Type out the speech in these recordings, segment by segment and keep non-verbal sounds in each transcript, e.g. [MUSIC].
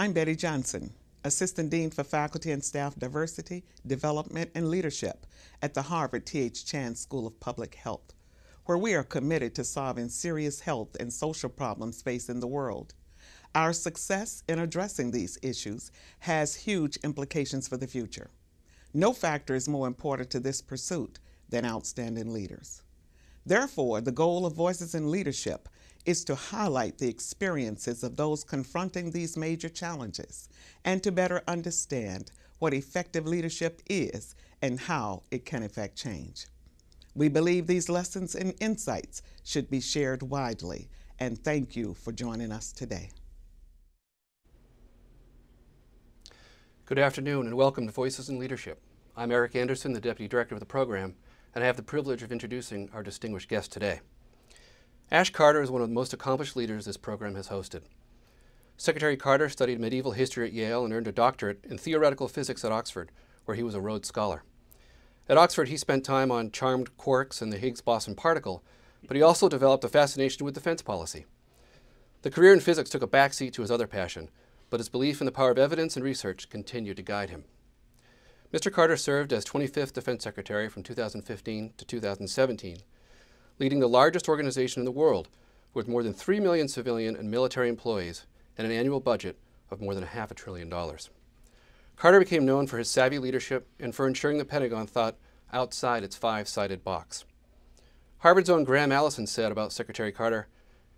I'm Betty Johnson, Assistant Dean for Faculty and Staff Diversity, Development, and Leadership at the Harvard T.H. Chan School of Public Health, where we are committed to solving serious health and social problems facing the world. Our success in addressing these issues has huge implications for the future. No factor is more important to this pursuit than outstanding leaders. Therefore, the goal of Voices in Leadership is to highlight the experiences of those confronting these major challenges and to better understand what effective leadership is and how it can affect change. We believe these lessons and insights should be shared widely, and thank you for joining us today. Good afternoon and welcome to Voices in Leadership. I'm Eric Anderson, the Deputy Director of the program, and I have the privilege of introducing our distinguished guest today. Ash Carter is one of the most accomplished leaders this program has hosted. Secretary Carter studied medieval history at Yale and earned a doctorate in theoretical physics at Oxford, where he was a Rhodes Scholar. At Oxford, he spent time on charmed quarks and the Higgs boson particle, but he also developed a fascination with defense policy. The career in physics took a backseat to his other passion, but his belief in the power of evidence and research continued to guide him. Mr. Carter served as 25th Defense Secretary from 2015 to 2017, leading the largest organization in the world with more than 3 million civilian and military employees and an annual budget of more than a half a trillion dollars. Carter became known for his savvy leadership and for ensuring the Pentagon thought outside its five-sided box. Harvard's own Graham Allison said about Secretary Carter,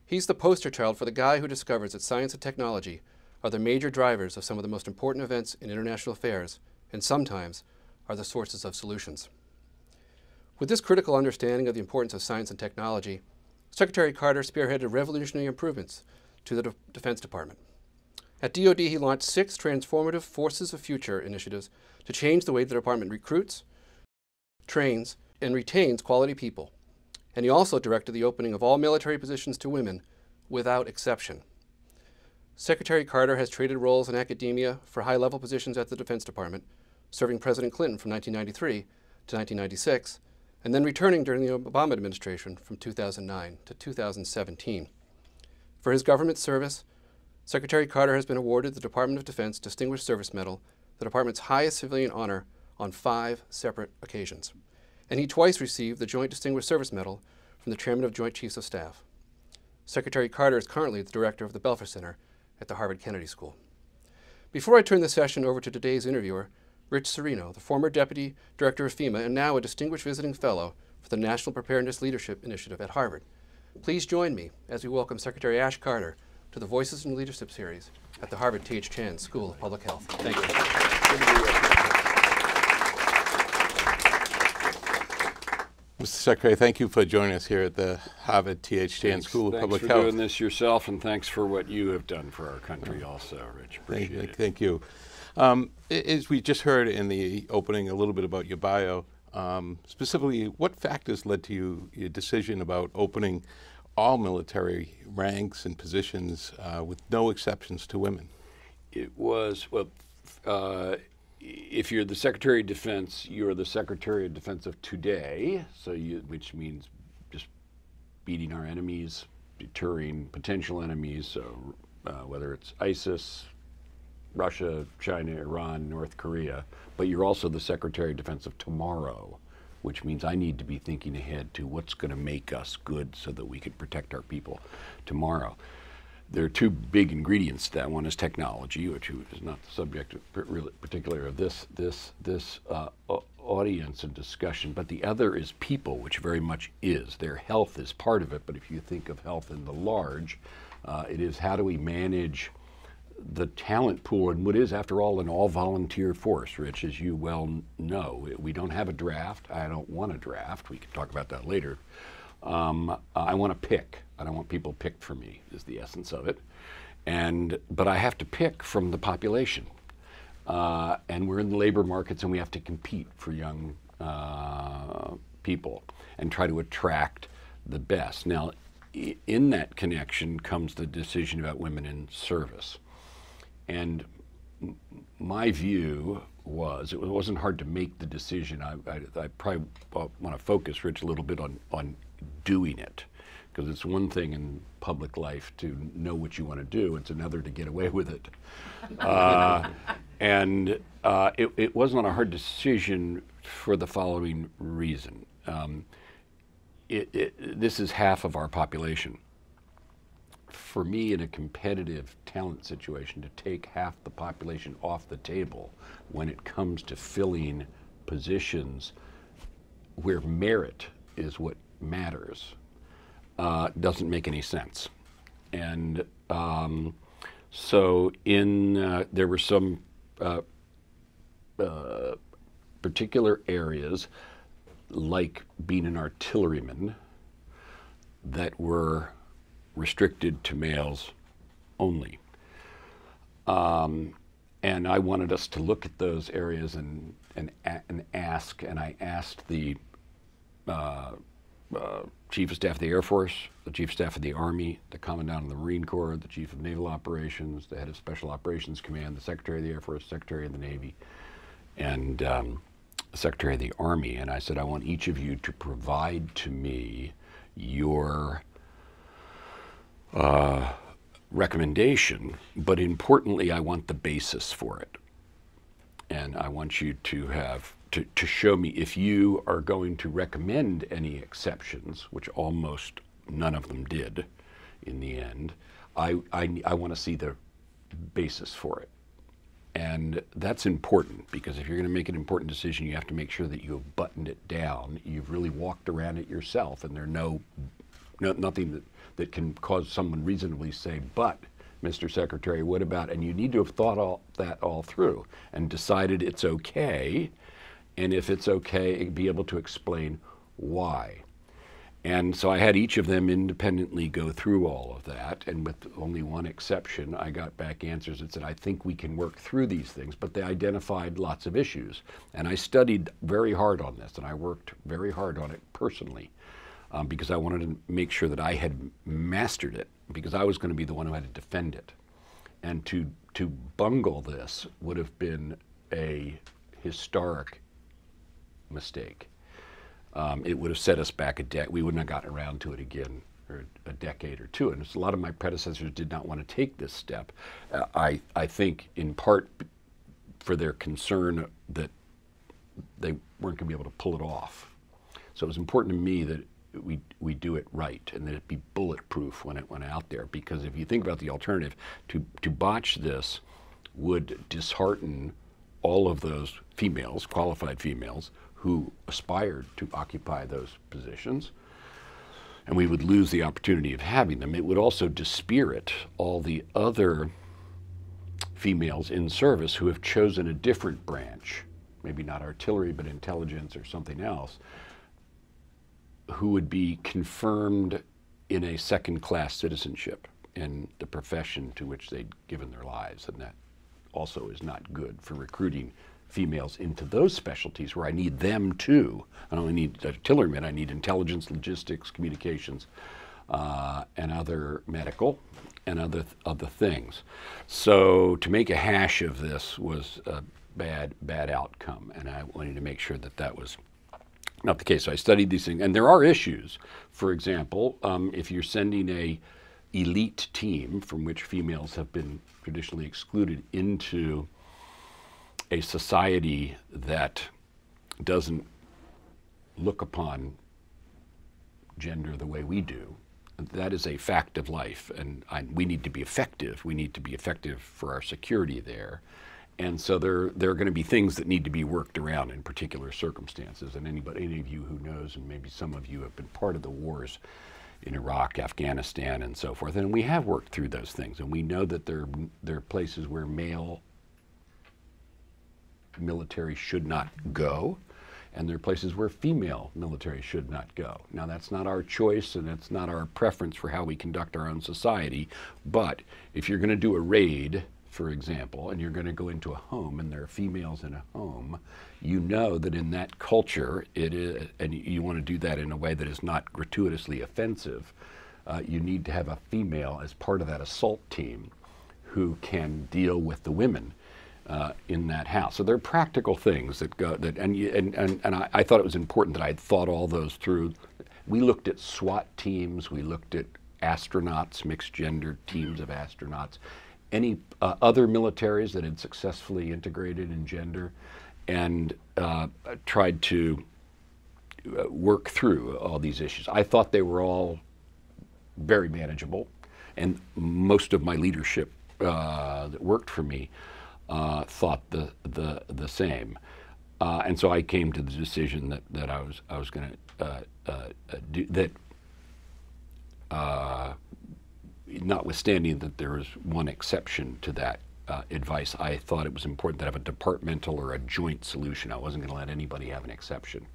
he's the poster child for the guy who discovers that science and technology are the major drivers of some of the most important events in international affairs and sometimes are the sources of solutions. With this critical understanding of the importance of science and technology, Secretary Carter spearheaded revolutionary improvements to the De Defense Department. At DoD, he launched six transformative Forces of Future initiatives to change the way the department recruits, trains, and retains quality people. And he also directed the opening of all military positions to women without exception. Secretary Carter has traded roles in academia for high-level positions at the Defense Department, serving President Clinton from 1993 to 1996, and then returning during the Obama administration from 2009 to 2017. For his government service, Secretary Carter has been awarded the Department of Defense Distinguished Service Medal, the department's highest civilian honor, on five separate occasions. And he twice received the Joint Distinguished Service Medal from the Chairman of Joint Chiefs of Staff. Secretary Carter is currently the director of the Belfer Center at the Harvard Kennedy School. Before I turn the session over to today's interviewer, Rich Serino, the former Deputy Director of FEMA and now a Distinguished Visiting Fellow for the National Preparedness Leadership Initiative at Harvard. Please join me as we welcome Secretary Ash Carter to the Voices in Leadership series at the Harvard T.H. Chan School of Public Health. Thank you. Mr. Secretary, thank you for joining us here at the Harvard T.H. Chan Thanks, School of Public Health. thanks Public for Health. doing this yourself, and thanks for what you have done for our country also, Rich. Appreciate Thank, it. thank you. Um, as we just heard in the opening a little bit about your bio, um, specifically, what factors led to you, your decision about opening all military ranks and positions uh, with no exceptions to women? It was, well, uh, if you're the Secretary of Defense, you're the Secretary of Defense of today, so you, which means just beating our enemies, deterring potential enemies, so uh, whether it's ISIS, Russia, China, Iran, North Korea, but you're also the Secretary of Defense of tomorrow, which means I need to be thinking ahead to what's going to make us good so that we can protect our people tomorrow. There are two big ingredients to that. One is technology, which is not the subject of, particular of this this this uh, audience and discussion, but the other is people, which very much is. Their health is part of it, but if you think of health in the large, uh, it is how do we manage the talent pool and what is, after all, an all volunteer force, Rich, as you well know. We don't have a draft. I don't want a draft. We can talk about that later. Um, I want to pick. I don't want people picked for me, is the essence of it. And, but I have to pick from the population. Uh, and we're in the labor markets and we have to compete for young uh, people and try to attract the best. Now, in that connection comes the decision about women in service. And my view was it wasn't hard to make the decision. I, I, I probably want to focus, Rich, a little bit on, on doing it. Because it's one thing in public life to know what you want to do, it's another to get away [LAUGHS] with it. uh, and uh, it, it, wasn't a hard decision for the following reason. Um, it, it, this is half of our population. For me, in a competitive talent situation, to take half the population off the table when it comes to filling positions where merit is what matters uh, doesn't make any sense. And um, so, in uh, there were some uh, uh particular areas, like being an artilleryman, that were restricted to males only. Um, and I wanted us to look at those areas and, and, and ask, and I asked the uh, uh, Chief of Staff of the Air Force, the Chief of Staff of the Army, the Commandant of the Marine Corps, the Chief of Naval Operations, the Head of Special Operations Command, the Secretary of the Air Force, Secretary of the Navy, and um, Secretary of the Army. And I said, I want each of you to provide to me your uh, recommendation, but importantly, I want the basis for it. And I want you to have to, to show me if you are going to recommend any exceptions, which almost none of them did in the end. I, I, I want to see the basis for it. And that's important because if you're going to make an important decision, you have to make sure that you have buttoned it down. You've really walked around it yourself, and there's no, no nothing that, that can cause someone reasonably say, but Mr. Secretary, what about? And you need to have thought all that all through and decided it's okay and if it's okay, be able to explain why. And so I had each of them independently go through all of that, and with only one exception, I got back answers that said, I think we can work through these things, but they identified lots of issues. And I studied very hard on this, and I worked very hard on it personally, um, because I wanted to make sure that I had mastered it, because I was going to be the one who had to defend it. And to, to bungle this would have been a historic mistake. Um, it would have set us back a decade. We wouldn't have gotten around to it again for a decade or two. And a lot of my predecessors did not want to take this step. Uh, I, I think in part for their concern that they weren't going to be able to pull it off. So it was important to me that we, we do it right and that it be bulletproof when it went out there. Because if you think about the alternative, to, to botch this would dishearten all of those females, qualified females, who aspired to occupy those positions. And we would lose the opportunity of having them. It would also dispirit all the other females in service who have chosen a different branch, maybe not artillery, but intelligence or something else, who would be confirmed in a second class citizenship in the profession to which they'd given their lives. And that also is not good for recruiting females into those specialties where I need them too. I don't only need artillerymen, I need intelligence, logistics, communications, uh, and other medical and other, other things. So to make a hash of this was a bad, bad outcome, and I wanted to make sure that that was not the case. So I studied these things, and there are issues. For example, um, if you're sending a elite team from which females have been traditionally excluded into a society that doesn't look upon gender the way we do. That is a fact of life, and I, we need to be effective. We need to be effective for our security there. And so there, there are going to be things that need to be worked around in particular circumstances. And anybody, any of you who knows, and maybe some of you have been part of the wars in Iraq, Afghanistan, and so forth, and we have worked through those things. And we know that there, there are places where male military should not go, and there are places where female military should not go. Now, that's not our choice and it's not our preference for how we conduct our own society, but if you're going to do a raid, for example, and you're going to go into a home and there are females in a home, you know that in that culture, it is, and you want to do that in a way that is not gratuitously offensive, uh, you need to have a female as part of that assault team who can deal with the women uh, in that house. So there are practical things that go that, and and and, and I, I, thought it was important that I had thought all those through. we looked at SWAT teams, we looked at astronauts, mixed gender teams of astronauts, any uh, other militaries that had successfully integrated in gender, and uh, tried to uh, work through all these issues. I thought they were all very manageable, and most of my leadership uh, that worked for me uh, thought the the the same. Uh, and so I came to the decision that, that I was I was going to do that. Notwithstanding that there is one exception to that uh, advice, I thought it was important to have a departmental or a joint solution. I wasn't going to let anybody have an exception.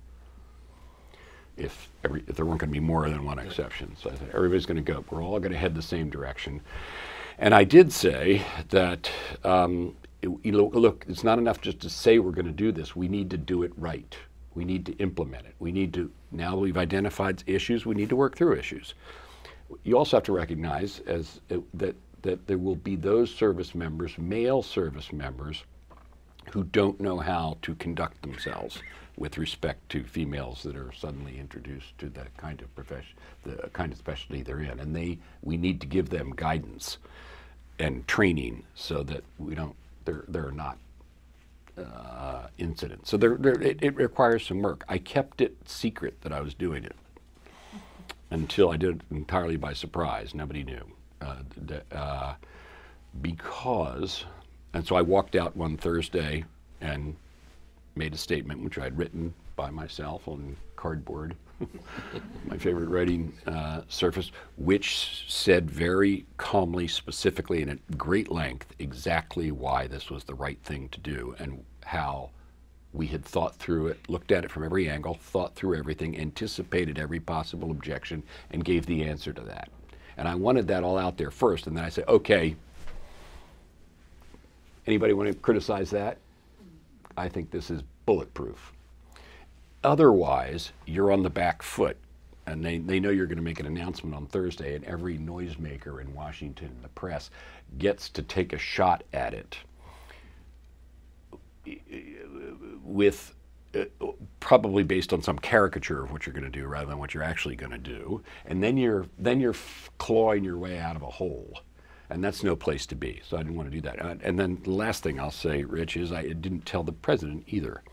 If, every, if there weren't going to be more than one exception, so I said everybody's going to go. We're all going to head the same direction. And I did say that um, it, look, look, it's not enough just to say we're going to do this. We need to do it right. We need to implement it. We need to, now that we've identified issues, we need to work through issues. You also have to recognize as uh, that, that there will be those service members, male service members, who don't know how to conduct themselves with respect to females that are suddenly introduced to the kind of profession, the kind of specialty they're in, and they we need to give them guidance and training so that we don't they're, they're not uh, incidents. So they're, they're, it, it, requires some work. I kept it secret that I was doing it until I did it entirely by surprise. Nobody knew. Uh, uh, because, and so I walked out one Thursday and made a statement which I'd written by myself on cardboard [LAUGHS] my favorite writing uh, surface, which said very calmly, specifically, and at great length, exactly why this was the right thing to do and how we had thought through it, looked at it from every angle, thought through everything, anticipated every possible objection, and gave the answer to that. And I wanted that all out there first, and then I said, okay, anybody want to criticize that? I think this is bulletproof. Otherwise, you're on the back foot. And they, they know you're going to make an announcement on Thursday, and every noisemaker in Washington, the press, gets to take a shot at it with uh, probably based on some caricature of what you're going to do rather than what you're actually going to do. And then you're then you're clawing your way out of a hole, and that's no place to be. So I didn't want to do that. And, and then the last thing I'll say, Rich, is I didn't tell the president either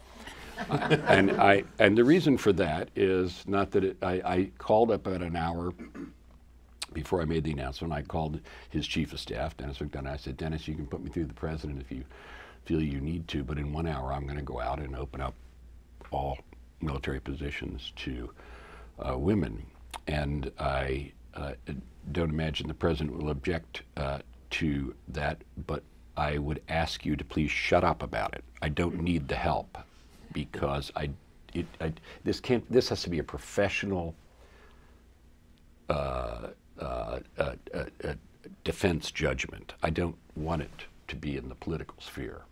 [LAUGHS] and I and the reason for that is not that it, I, I called up at an hour before I made the announcement. I called his chief of staff, Dennis McDonough. I said, Dennis, you can put me through the president if you feel you need to, but in one hour I'm going to go out and open up all military positions to uh, women. And I uh, don't imagine the president will object uh, to that, but I would ask you to please shut up about it. I don't need the help because I, it, I this can't. This has to be a professional uh, uh, uh, defense judgment. I don't want it to be in the political sphere.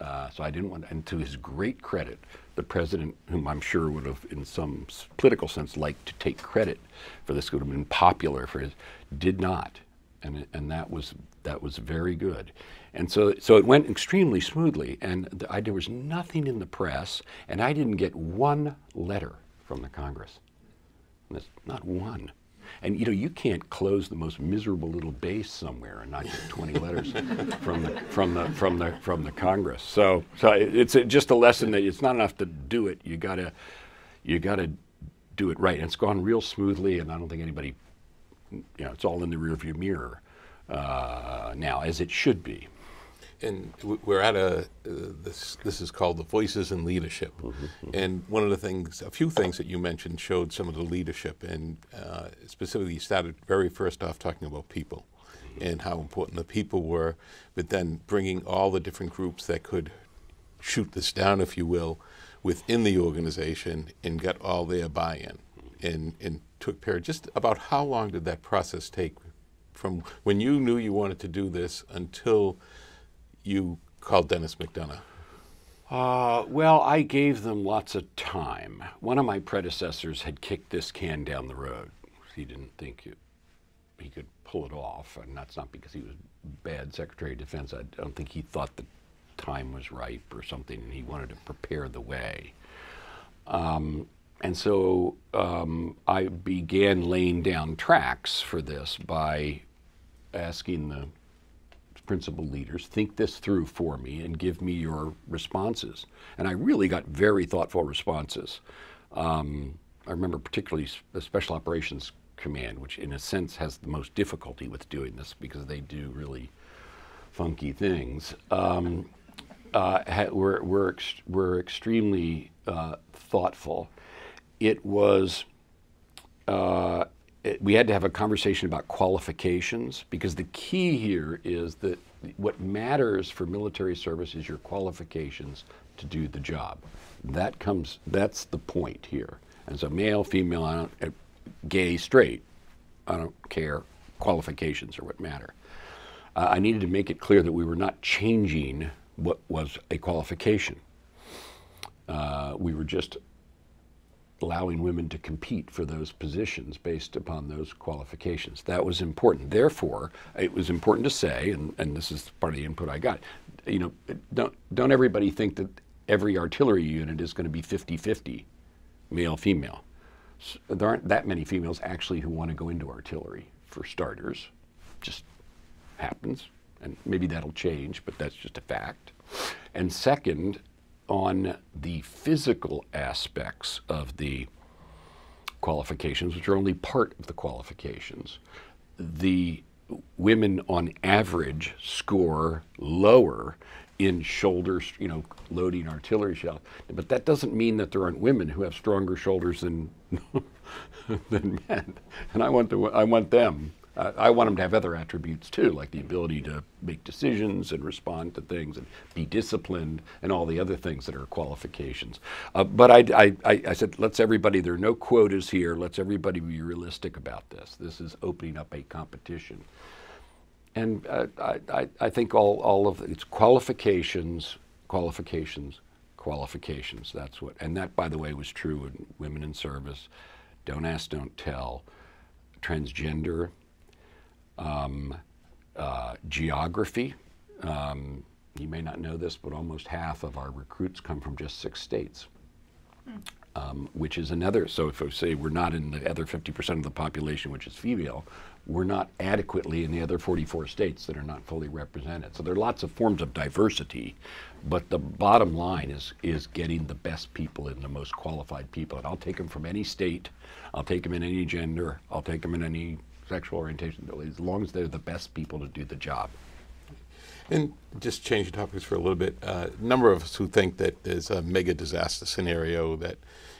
Uh, so I didn't want, and to his great credit, the president, whom I'm sure would have, in some political sense, liked to take credit for this, would have been popular for his, did not, and and that was that was very good. And so, so it went extremely smoothly, and the, I, there was nothing in the press, and I didn't get one letter from the Congress. not one. And you know, you can't close the most miserable little base somewhere and not get 20 [LAUGHS] letters from the from the from the from the Congress. So, so it's a, just a lesson that it's not enough to do it. You gotta you gotta do it right. And it's gone real smoothly, and I don't think anybody, you know, it's all in the rearview mirror uh, now, as it should be and we're at a uh, this this is called the voices in leadership mm-hmm, mm-hmm. and one of the things a few things that you mentioned showed some of the leadership and uh, specifically you started very first off talking about people and how important the people were but then bringing all the different groups that could shoot this down if you will within the organization and get all their buy-in and and took care just about how long did that process take from when you knew you wanted to do this until you called Dennis McDonough? Uh, well, I gave them lots of time. One of my predecessors had kicked this can down the road. He didn't think it, he could pull it off, and that's not because he was bad Secretary of Defense. I don't think he thought the time was ripe or something, and he wanted to prepare the way. Um, and so um, I began laying down tracks for this by asking the principal leaders, think this through for me and give me your responses. And I really got very thoughtful responses. Um, I remember particularly the Special Operations Command, which in a sense has the most difficulty with doing this because they do really funky things. Um, uh, were, were, ex- were extremely uh, thoughtful. It was uh, we had to have a conversation about qualifications because the key here is that what matters for military service is your qualifications to do the job. That comes. That's the point here. And so, male, female, I don't, uh, gay, straight, I don't care. Qualifications are what matter. Uh, I needed to make it clear that we were not changing what was a qualification. Uh, we were just allowing women to compete for those positions based upon those qualifications. That was important. Therefore, it was important to say, and, and this is part of the input I got, you know, don't, don't everybody think that every artillery unit is going to be 50-50, male, female. So there aren't that many females actually who want to go into artillery, for starters. Just happens, and maybe that'll change, but that's just a fact. And second, on the physical aspects of the qualifications, which are only part of the qualifications, the women on average score lower in shoulders, you know, loading artillery shells. But that doesn't mean that there aren't women who have stronger shoulders than [LAUGHS] than men. And I want to, I want them uh, I want them to have other attributes too, like the ability to make decisions and respond to things and be disciplined and all the other things that are qualifications. Uh, but I, I, I, said, let's everybody, there are no quotas here, let's everybody be realistic about this. This is opening up a competition. And uh, I, I think all, all of it's qualifications, qualifications, qualifications. That's what, and that, by the way, was true in women in service. Don't ask, don't tell. Transgender, um, uh, geography. Um, you may not know this, but almost half of our recruits come from just six states. Um, which is another. So if I say we're not in the other 50% of the population, which is female, we're not adequately in the other 44 states that are not fully represented. So there are lots of forms of diversity, but the bottom line is is getting the best people and the most qualified people. And I'll take them from any state, I'll take them in any gender, I'll take them in any sexual orientation, as long as they're the best people to do the job. And just changing topics for a little bit, a uh, number of us who think that there's a mega disaster scenario that,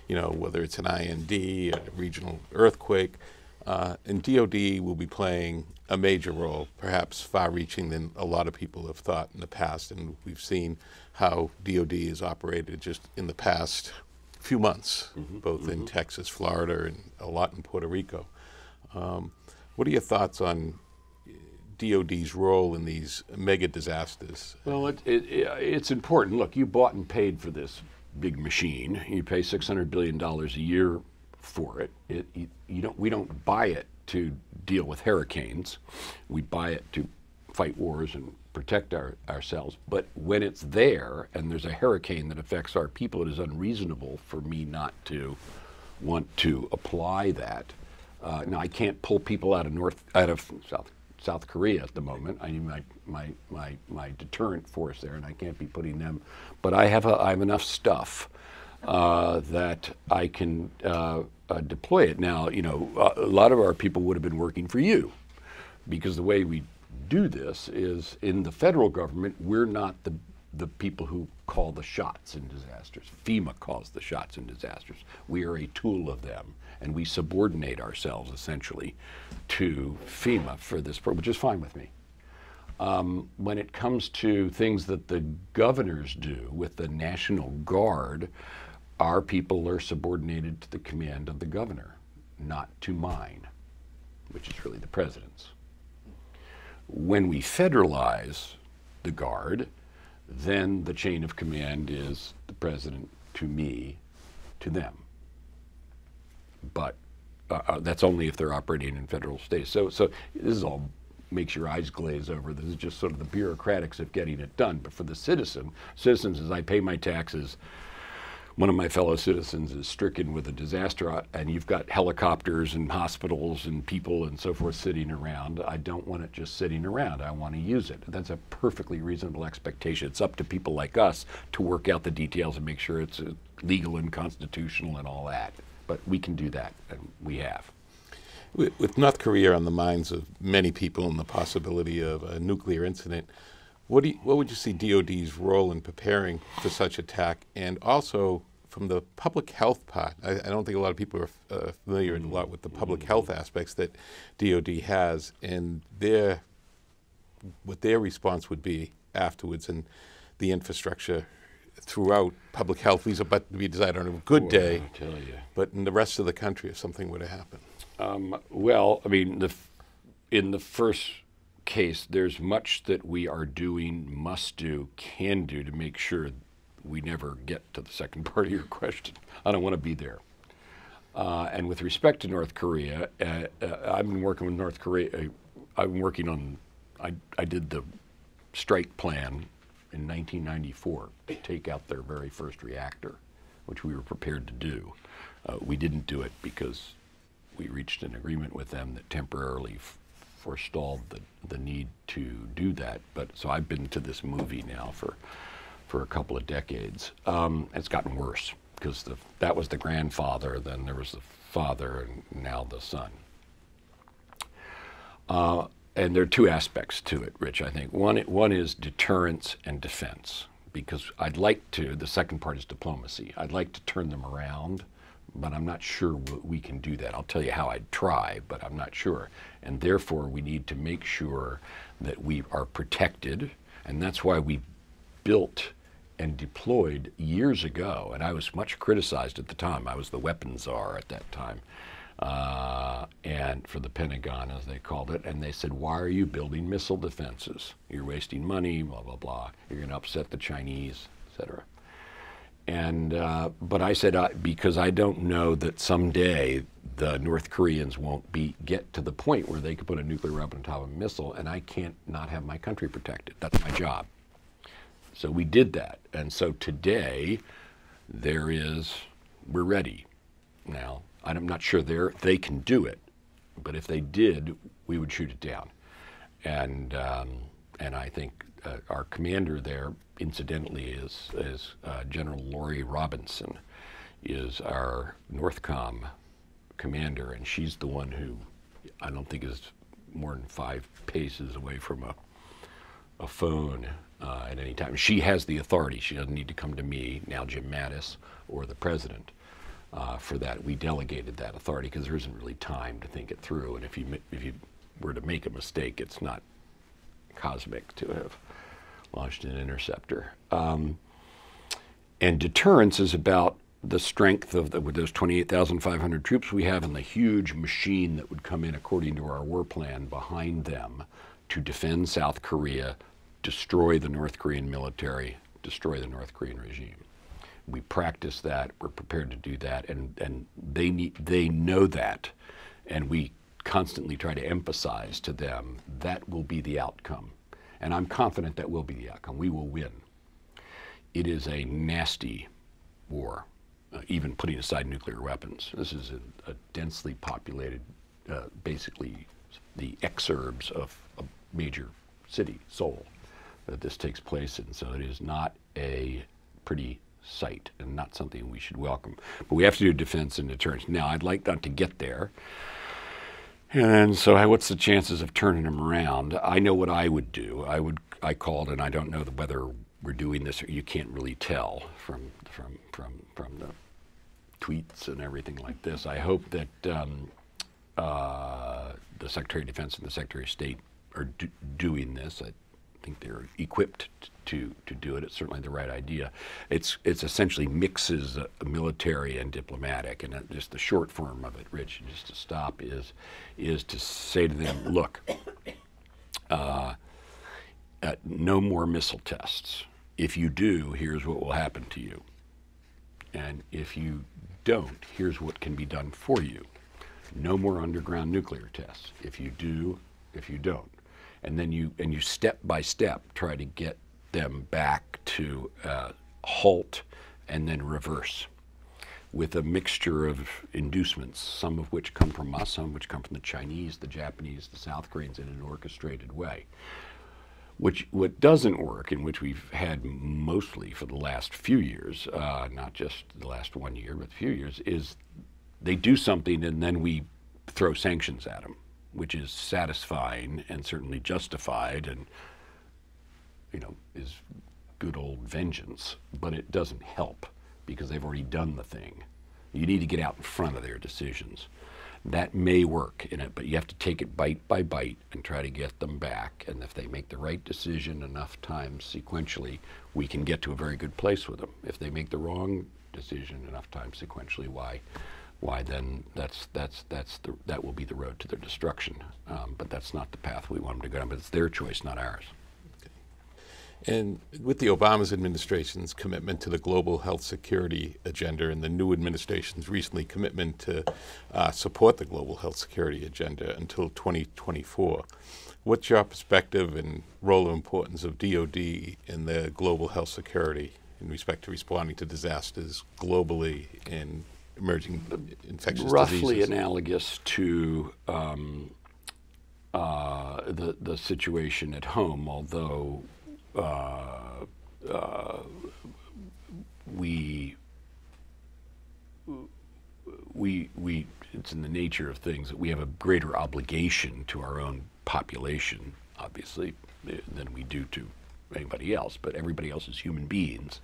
you know, whether it's an IND, a regional earthquake, uh, and DoD will be playing a major role, perhaps far-reaching than a lot of people have thought in the past. And we've seen how DoD has operated just in the past few months, mm-hmm, both mm-hmm. in Texas, Florida, and a lot in Puerto Rico. Um, what are your thoughts on DoD's role in these mega disasters? Well, it, it, it's important. Look, you bought and paid for this big machine. You pay six hundred billion dollars a year for it. it you, you don't. We don't buy it to deal with hurricanes. We buy it to fight wars and protect our, ourselves. But when it's there and there's a hurricane that affects our people, it is unreasonable for me not to want to apply that uh, now I can't pull people out of North out of South South Korea at the moment. I need my, my my my deterrent force there, and I can't be putting them. But I have a, I have enough stuff uh, that I can uh, uh deploy it. Now you know a lot of our people would have been working for you because the way we do this is in the federal government we're not the the people who call the shots in disasters. FEMA calls the shots in disasters. We are a tool of them and we subordinate ourselves essentially to FEMA for this, which is fine with me. Um, when it comes to things that the governors do with the National Guard, our people are subordinated to the command of the governor, not to mine, which is really the president's. When we federalize the Guard, then the chain of command is the president to me, to them but uh, uh, that's only if they're operating in federal states. So, so this is all makes your eyes glaze over. This is just sort of the bureaucratics of getting it done. But for the citizen, citizens, as I pay my taxes, one of my fellow citizens is stricken with a disaster uh, and you've got helicopters and hospitals and people and so forth sitting around, I don't want it just sitting around. I want to use it. That's a perfectly reasonable expectation. It's up to people like us to work out the details and make sure it's uh, legal and constitutional and all that. But we can do that, and we have. With, North Korea on the minds of many people and the possibility of a nuclear incident, what, do you, what would you see DoD's role in preparing for such attack, and also from the public health part? I, I don't think a lot of people are uh, familiar a lot with the public health aspects that DoD has, and their what their response would be afterwards, and the infrastructure throughout public health. These are but to be decided on a good Boy, day, I tell you. but in the rest of the country, if something were to happen. Um, well, I mean, the, in the first case, there's much that we are doing, must do, can do to make sure we never get to the second [LAUGHS] part of your question. I don't want to be there. Uh, and with respect to North Korea, uh, uh, I've been working with North Korea. Uh, I've been working on. I, I did the strike plan in 1994 to take out their very first reactor, which we were prepared to do. Uh, we didn't do it because we reached an agreement with them that temporarily f- forestalled the, the need to do that. But so I've been to this movie now for for a couple of decades. Um, it's gotten worse because the, that was the grandfather, then there was the father, and now the son. Uh, and there are two aspects to it, Rich. I think one one is deterrence and defense, because I'd like to. The second part is diplomacy. I'd like to turn them around, but I'm not sure we can do that. I'll tell you how I'd try, but I'm not sure. And therefore, we need to make sure that we are protected, and that's why we built and deployed years ago. And I was much criticized at the time. I was the weapons czar at that time uh, and for the Pentagon, as they called it. And they said, "Why are you building missile defenses? You're wasting money. Blah blah blah. You're going to upset the Chinese, etc." And uh, but I said uh, because I don't know that someday the North Koreans won't be get to the point where they could put a nuclear weapon on top of a missile, and I can't not have my country protected. That's my job. So we did that, and so today there is we're ready now. I'm not sure they they can do it, but if they did, we would shoot it down. And um, and I think uh, our commander there, incidentally, is is uh, General Lori Robinson, is our Northcom commander, and she's the one who I don't think is more than five paces away from a a phone uh, at any time. She has the authority. She doesn't need to come to me now, Jim Mattis, or the president uh, for that. We delegated that authority because there isn't really time to think it through. And if you if you were to make a mistake, it's not cosmic to have launched an interceptor. Um, and deterrence is about the strength of the, with those 28,500 troops we have and the huge machine that would come in according to our war plan behind them to defend South Korea, destroy the North Korean military, destroy the North Korean regime. We practice that. We're prepared to do that, and and they need they know that, and we constantly try to emphasize to them that will be the outcome, and I'm confident that will be the outcome. We will win. It is a nasty war, uh, even putting aside nuclear weapons. This is a, a densely populated, uh, basically the exurbs of a major city, Seoul, that this takes place in. So it is not a pretty sight and not something we should welcome. But we have to do defense and deterrence. Now, I'd like not to get there. And so, what's the chances of turning them around? I know what I would do. I would. I called, and I don't know whether we're doing this. or You can't really tell from from from from the tweets and everything like this. I hope that um, uh, the Secretary of Defense and the Secretary of State are do- doing this. I think they're equipped to to do it. It's certainly the right idea. It's it's essentially mixes uh, military and diplomatic, and uh, just the short form of it, Rich, just to stop is is to say to them, look, [COUGHS] uh, uh, no more missile tests. If you do, here's what will happen to you, and if you don't, here's what can be done for you. No more underground nuclear tests. If you do, if you don't and then you and you step by step try to get them back to uh, halt and then reverse with a mixture of inducements, some of which come from us, some which come from the Chinese, the Japanese, the South Koreans in an orchestrated way. Which what doesn't work, and which we've had mostly for the last few years, uh, not just the last one year, but a few years, is they do something and then we throw sanctions at them, which is satisfying and certainly justified and you know is good old vengeance, but it doesn't help because they've already done the thing. You need to get out in front of their decisions. That may work in it, but you have to take it bite by bite and try to get them back. And if they make the right decision enough times sequentially, we can get to a very good place with them. If they make the wrong decision enough times sequentially, why, why then that's that's that's the, that will be the road to their destruction. Um, but that's not the path we want them to go down. But it's their choice, not ours. And with the Obama's administration's commitment to the global health security agenda and the new administration's recently commitment to uh, support the global health security agenda until 2024, what's your perspective and role of importance of DoD in the global health security in respect to responding to disasters globally and emerging infectious Roughly diseases? analogous to um, uh, the the situation at home, although we we we it's in the nature of things that we have a greater obligation to our own population, obviously, than we do to anybody else. But everybody else is human beings,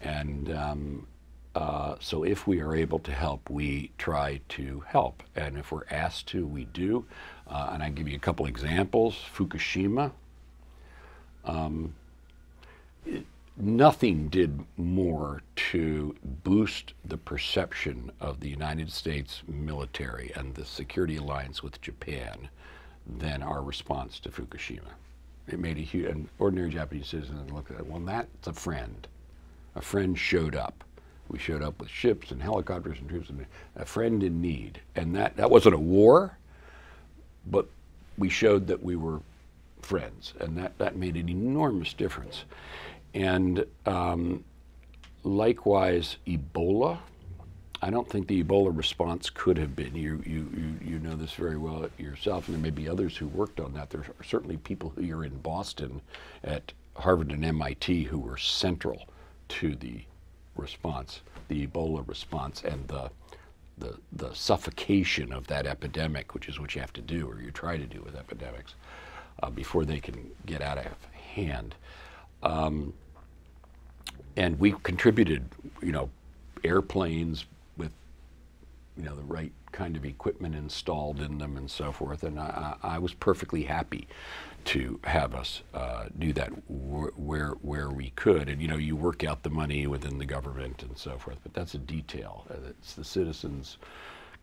and um, uh, so if we are able to help, we try to help, and if we're asked to, we do. Uh, and I give you a couple examples. Fukushima. Um, nothing did more to boost the perception of the United States military and the security alliance with Japan than our response to Fukushima. It made a huge, an ordinary Japanese citizen look at it, well, that's a friend. A friend showed up. We showed up with ships and helicopters and troops, and a friend in need. And that, that wasn't a war, but we showed that we were friends, and that, that made an enormous difference. And um, likewise, Ebola. I don't think the Ebola response could have been. You, you, you, you know this very well yourself, and there may be others who worked on that. There are certainly people here in Boston at Harvard and MIT who were central to the response, the Ebola response, and the, the, the suffocation of that epidemic, which is what you have to do, or you try to do with epidemics, uh, before they can get out of hand. Um, and we contributed, you know, airplanes with, you know, the right kind of equipment installed in them and so forth. And I, I was perfectly happy to have us uh, do that wh where where we could. And you know, you work out the money within the government and so forth. But that's a detail. Uh, it's the citizens'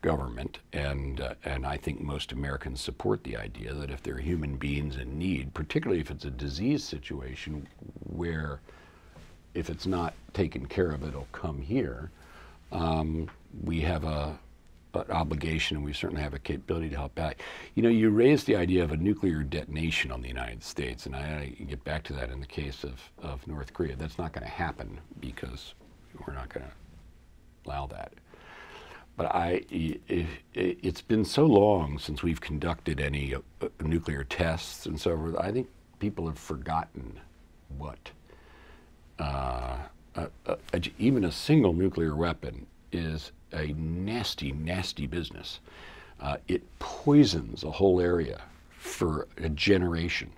government, and uh, and I think most Americans support the idea that if there are human beings in need, particularly if it's a disease situation where if it's not taken care of, it'll come here. Um, we have a, an obligation, and we certainly have a capability to help out. You know, you raised the idea of a nuclear detonation on the United States, and I, I get back to that in the case of, of North Korea. That's not going to happen because we're not going to allow that. But I, it, has been so long since we've conducted any uh, nuclear tests and so forth. I think people have forgotten what uh, a, a, a, even a single nuclear weapon is a nasty, nasty business. Uh, it poisons a whole area for a generation.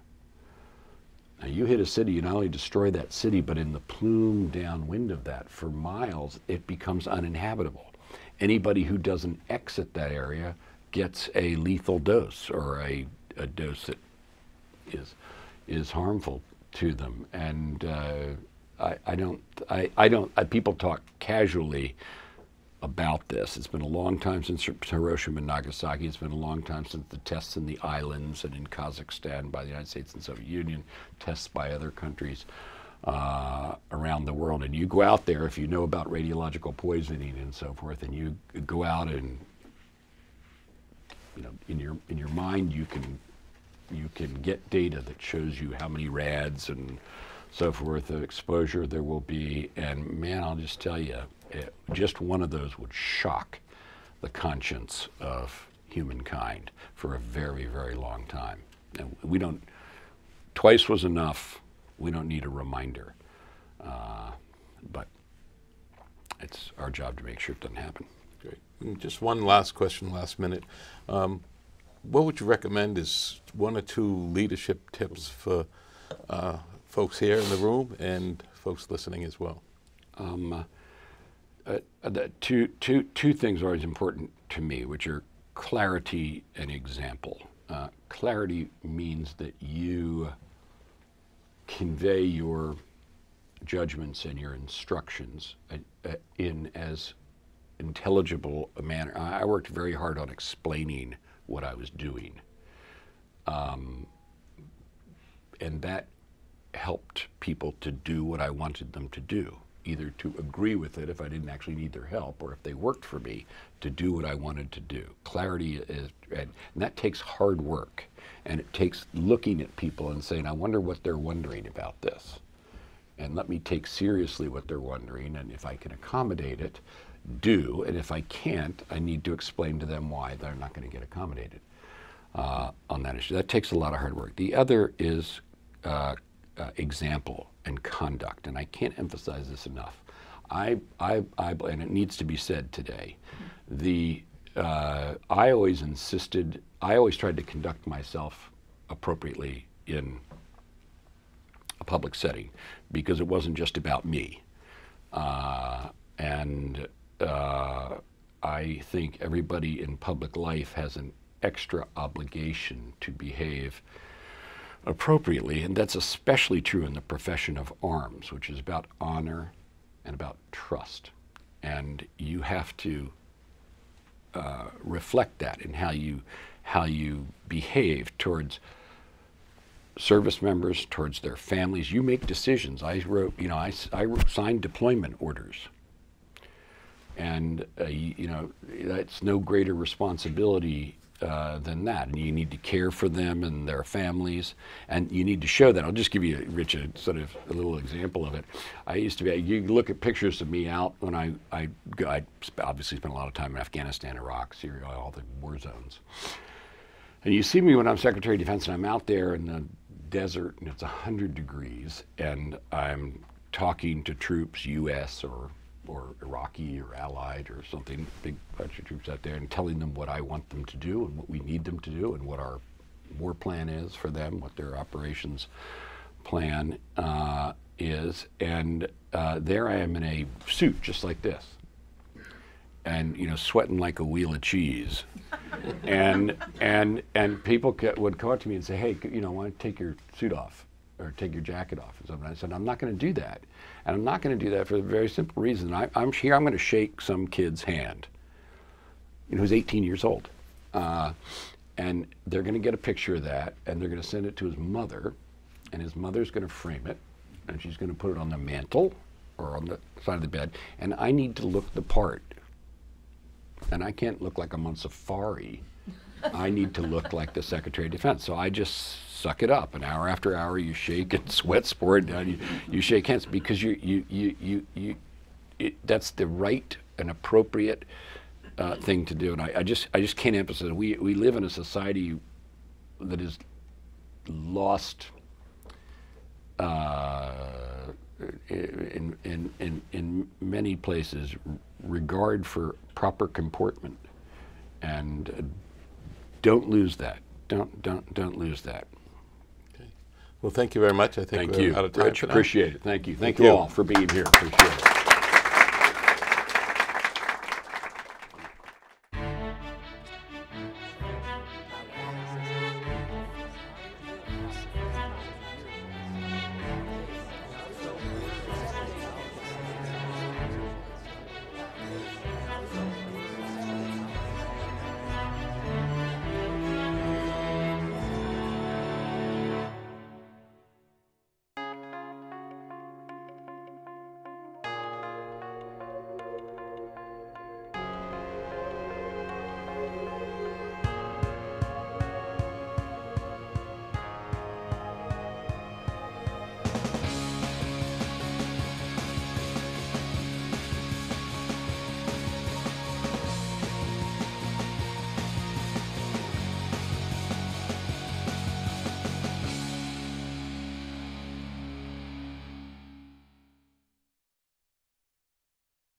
Now, you hit a city, you not only destroy that city, but in the plume downwind of that for miles, it becomes uninhabitable. Anybody who doesn't exit that area gets a lethal dose or a, a dose that is, is harmful to them. And uh, I, I don't, I, I don't, I, people talk casually about this. It's been a long time since Hiroshima and Nagasaki. It's been a long time since the tests in the islands and in Kazakhstan by the United States and Soviet Union, tests by other countries uh, around the world. And you go out there, if you know about radiological poisoning and so forth, and you go out and, you know, in your, in your mind, you can, you can get data that shows you how many rads and so forth of exposure there will be. And man, I'll just tell you, it, just one of those would shock the conscience of humankind for a very, very long time. And we don't, twice was enough. We don't need a reminder. Uh, but it's our job to make sure it doesn't happen. Great. And just one last question, last minute. Um, what would you recommend is one or two leadership tips for uh, folks here in the room and folks listening as well? Um, uh, uh, the two, two, two things are always important to me, which are clarity and example. Uh, clarity means that you convey your judgments and your instructions uh, uh, in as intelligible a manner. I worked very hard on explaining what I was doing. Um, and that helped people to do what I wanted them to do, either to agree with it if I didn't actually need their help, or if they worked for me, to do what I wanted to do. Clarity is, and that takes hard work. And it takes looking at people and saying, I wonder what they're wondering about this. And let me take seriously what they're wondering, and if I can accommodate it, do, and if I can't, I need to explain to them why they're not going to get accommodated uh, on that issue. That takes a lot of hard work. The other is uh, uh, example and conduct, and I can't emphasize this enough. I, I, I, and it needs to be said today. The uh, I always insisted. I always tried to conduct myself appropriately in a public setting because it wasn't just about me. Uh, and uh, I think everybody in public life has an extra obligation to behave appropriately, and that's especially true in the profession of arms, which is about honor and about trust. And you have to uh, reflect that in how you how you behave towards service members, towards their families. You make decisions. I wrote, you know, I, I signed deployment orders and, uh, you, you, know, that's no greater responsibility uh, than that. And you need to care for them and their families, and you need to show that. I'll just give you, Rich, a sort of a little example of it. I used to be, you look at pictures of me out when I, I, I obviously spent a lot of time in Afghanistan, Iraq, Syria, all the war zones. And you see me when I'm Secretary of Defense and I'm out there in the desert and it's 100 degrees and I'm talking to troops, U.S. or or Iraqi or Allied or something, big bunch of troops out there, and telling them what I want them to do and what we need them to do and what our war plan is for them, what their operations plan uh, is. And uh, there I am in a suit just like this, and you know, sweating like a wheel of cheese. [LAUGHS] and and and people would come up to me and say, "Hey, you know, want to take your suit off or take your jacket off?" And I said, "I'm not going to do that." And I'm not going to do that for the very simple reason. I, am here, I'm going to shake some kid's hand, you know, who's 18 years old. Uh, and they're going to get a picture of that, and they're going to send it to his mother, and his mother's going to frame it, and she's going to put it on the mantle or on the side of the bed, and I need to look the part. And I can't look like I'm on safari. I need to look like the Secretary of Defense. So I just suck it up. And hour after hour, you shake and [LAUGHS] sweat sport down. You, you shake hands because you, you, you, you, you it, that's the right and appropriate uh, thing to do. And I, I, just, I just can't emphasize. We, we live in a society that is lost uh, in, in, in, in many places regard for proper comportment. And don't lose that. Don't, don't, don't lose that. Well, thank you very much. I think thank we're you. out of time. Rich, appreciate it. Thank you. Thank, Thank you you. all for being here. Appreciate it.